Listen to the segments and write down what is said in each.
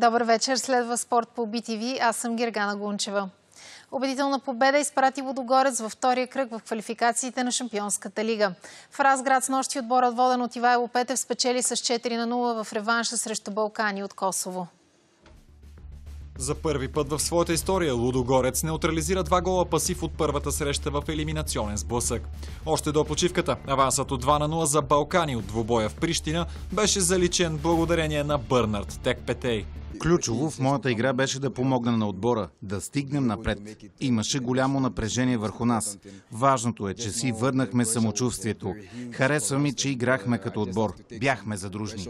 Добър вечер, следва спорт по BTV. Аз съм Гергана Гунчева. Убедителна победа изпрати Водогорец във втория кръг в квалификациите на Шампионската лига. В Разград с нощи отборът воден от Ивайло Петев спечели с 4 на 0 в реванша срещу Балкани от Косово. За първи път в своята история Лудогорец неутрализира два гола пасив от първата среща в елиминационен сблъсък. Още до почивката авансът от 2 на 0 за Балкани от двубоя в Прищина беше заличен благодарение на Бърнард Текпетей. Ключово в моята игра беше да помогна на отбора, да стигнем напред. Имаше голямо напрежение върху нас. Важното е, че си върнахме самочувствието. Харесва ми, че играхме като отбор. Бяхме задружни.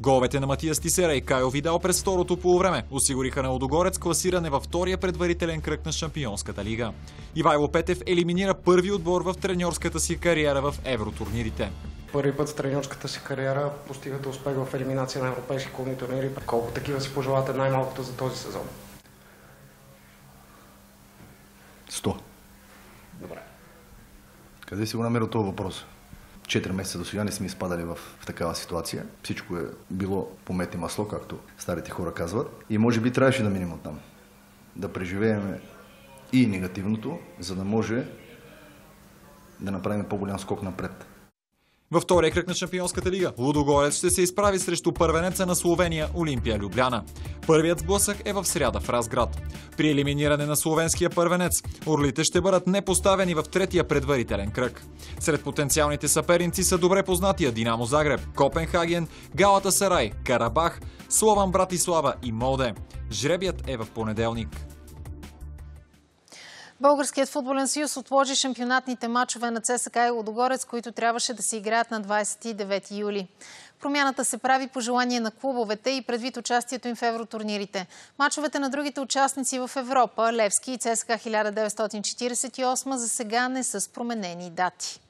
Головете на Матия Стисера и Кайо Видал през второто полувреме осигуриха на Лудогорец класиране във втория предварителен кръг на Шампионската лига. Ивайло Петев елиминира първи отбор в треньорската си кариера в евротурнирите. Първи път в треньорската си кариера постигате успех в елиминация на европейски клубни турнири. Колко такива си пожелате най-малкото за този сезон? Сто. Добре. Къде си го намерил този въпрос? Четири месеца до сега не сме изпадали в, в такава ситуация. Всичко е било по мет и масло, както старите хора казват. И може би трябваше да минем оттам. Да преживеем и негативното, за да може да направим по-голям скок напред. Във втория кръг на Шампионската лига Лудогорец ще се изправи срещу първенеца на Словения Олимпия Любляна. Първият сблъсък е в сряда в Разград. При елиминиране на словенския първенец, орлите ще бъдат непоставени в третия предварителен кръг. Сред потенциалните съперници са добре познатия Динамо Загреб, Копенхаген, Галата Сарай, Карабах, Слован Братислава и Молде. Жребият е в понеделник. Българският футболен съюз отложи шампионатните матчове на ЦСКА и Лодогорец, които трябваше да се играят на 29 юли. Промяната се прави по желание на клубовете и предвид участието им в евротурнирите. Мачовете на другите участници в Европа, Левски и ЦСКА 1948 за сега не са с променени дати.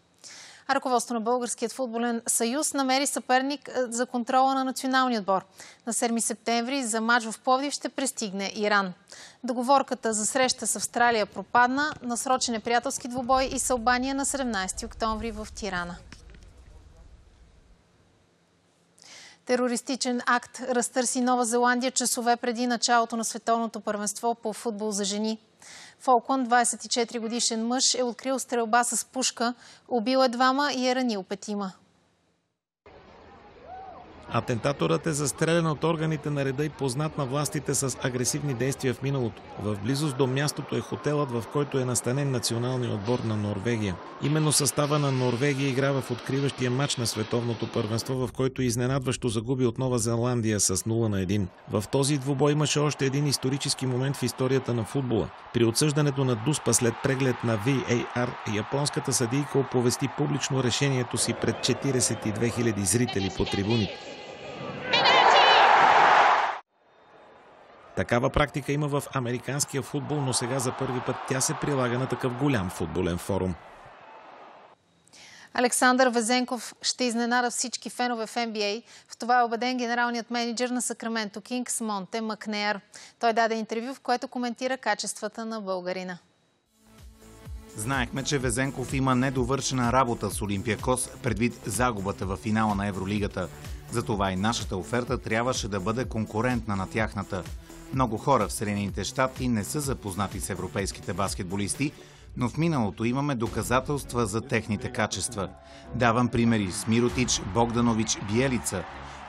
Ръководство на Българският футболен съюз намери съперник за контрола на националния отбор. На 7 септември за матч в Пловдив ще пристигне Иран. Договорката за среща с Австралия пропадна, насрочен е приятелски двубой и с Албания на 17 октомври в Тирана. Терористичен акт разтърси Нова Зеландия часове преди началото на световното първенство по футбол за жени. Фолкланд, 24 годишен мъж, е открил стрелба с пушка, убил е двама и е ранил петима. Атентаторът е застрелян от органите на реда и познат на властите с агресивни действия в миналото. В близост до мястото е хотелът, в който е настанен националния отбор на Норвегия. Именно състава на Норвегия игра в откриващия матч на световното първенство, в който изненадващо загуби от Нова Зеландия с 0 на 1. В този двубой имаше още един исторически момент в историята на футбола. При отсъждането на Дуспа след преглед на VAR, японската съдийка оповести публично решението си пред 42 000 зрители по трибуните. Такава практика има в американския футбол, но сега за първи път тя се прилага на такъв голям футболен форум. Александър Везенков ще изненада всички фенове в NBA. В това е убеден генералният менеджер на Сакраменто Кингс Монте Макнеер. Той даде интервю, в което коментира качествата на българина. Знаехме, че Везенков има недовършена работа с Олимпиакос предвид загубата в финала на Евролигата. Затова и нашата оферта трябваше да бъде конкурентна на тяхната. Много хора в Съединените щати не са запознати с европейските баскетболисти, но в миналото имаме доказателства за техните качества. Давам примери с Миротич, Богданович, Биелица.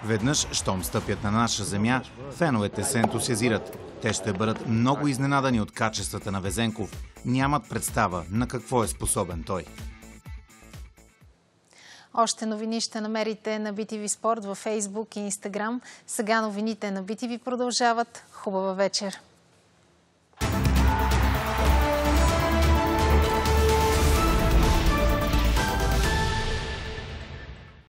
Веднъж, щом стъпят на наша земя, феновете се ентусиазират. Те ще бъдат много изненадани от качествата на Везенков. Нямат представа на какво е способен той. Още новини ще намерите на BTV Спорт във Facebook и Instagram. Сега новините на BTV продължават. Хубава вечер!